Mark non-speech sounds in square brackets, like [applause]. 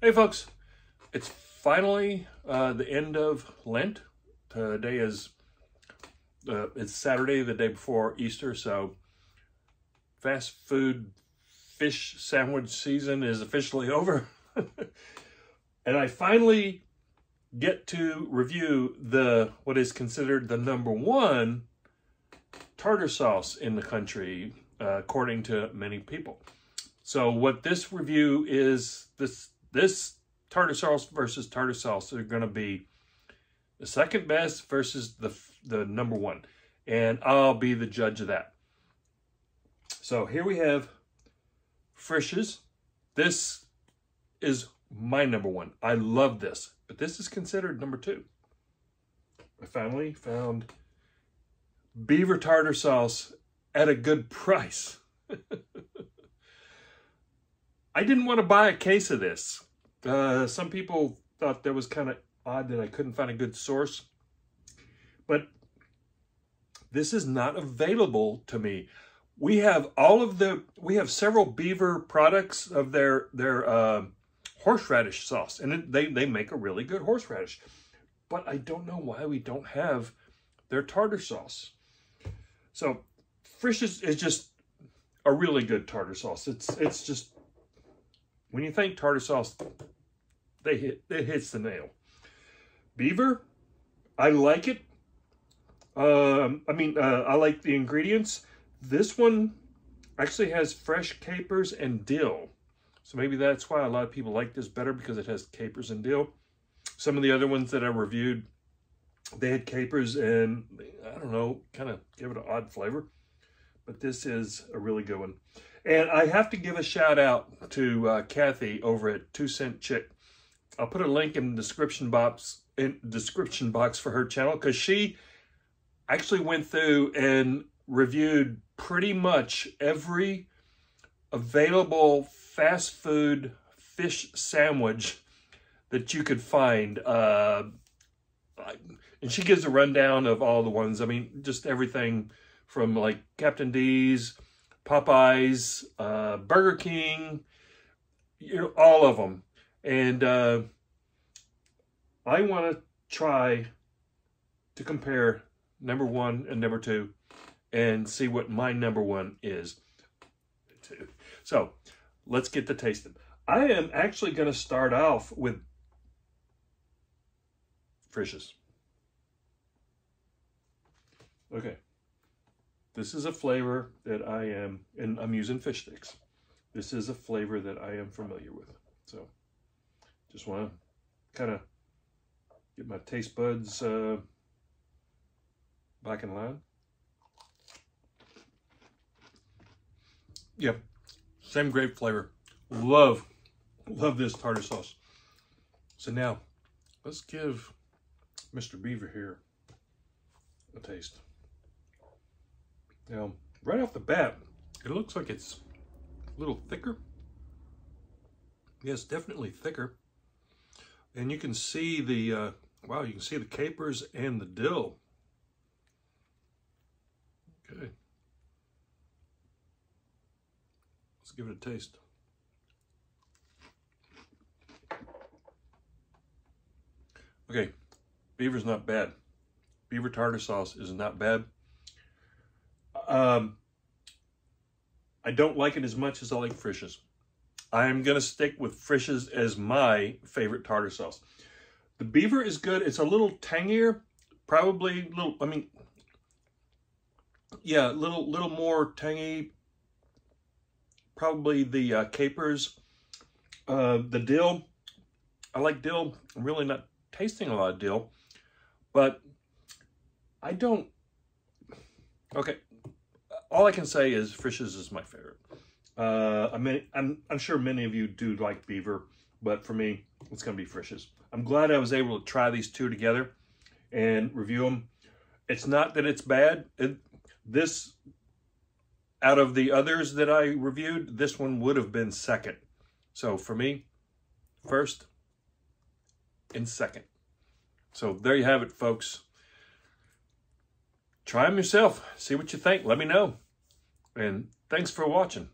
Hey folks, it's finally uh, the end of Lent. Today is uh, it's Saturday, the day before Easter, so fast food fish sandwich season is officially [laughs] over. and I finally get to review the what is considered the number one tartar sauce in the country, uh, according to many people. So what this review is, this this tartar sauce versus tartar sauce are going to be the second best versus the the number one, and I'll be the judge of that. So here we have Frisch's. This is my number one. I love this, but this is considered number two. I finally found beaver tartar sauce at a good price. [laughs] I didn't want to buy a case of this. Uh, some people thought that was kind of odd that I couldn't find a good source. But this is not available to me. We have all of the, we have several Beaver products of their, their uh, horseradish sauce. And they, they make a really good horseradish. But I don't know why we don't have their tartar sauce. So Frisch is, is just a really good tartar sauce. It's, it's just when you think tartar sauce, they hit it hits the nail. Beaver, I like it. Um, I mean, uh, I like the ingredients. This one actually has fresh capers and dill. So maybe that's why a lot of people like this better because it has capers and dill. Some of the other ones that I reviewed, they had capers and, I don't know, kind of give it an odd flavor. But this is a really good one. And I have to give a shout out to uh, Kathy over at Two Cent Chick. I'll put a link in the description box in description box for her channel because she actually went through and reviewed pretty much every available fast food fish sandwich that you could find. Uh, and she gives a rundown of all the ones. I mean, just everything from like Captain D's, Popeyes, uh, Burger King, you know, all of them. And uh, I want to try to compare number one and number two and see what my number one is. So let's get to tasting. I am actually going to start off with Frisch's. Okay. This is a flavor that I am, and I'm using fish sticks. This is a flavor that I am familiar with. So just want to kind of get my taste buds uh, back in line. Yep, same grape flavor. Love, love this tartar sauce. So now, let's give Mr. Beaver here a taste. Now, right off the bat, it looks like it's a little thicker. Yes, definitely thicker. And you can see the, uh, wow, you can see the capers and the dill. Okay. Let's give it a taste. Okay, beaver's not bad. Beaver tartar sauce is not bad. Um, I don't like it as much as I like Frisch's. I am going to stick with Frisch's as my favorite tartar sauce. The beaver is good. It's a little tangier, probably a little, I mean, yeah, little, little more tangy. Probably the uh, capers, uh, the dill. I like dill. I'm really not tasting a lot of dill, but I don't, okay, all I can say is Frisch's is my favorite. Uh, I mean, I'm, I'm sure many of you do like Beaver, but for me, it's going to be Frisch's. I'm glad I was able to try these two together and review them. It's not that it's bad. It, this, out of the others that I reviewed, this one would have been second. So for me, first and second. So there you have it, folks. Try them yourself. See what you think. Let me know. And thanks for watching.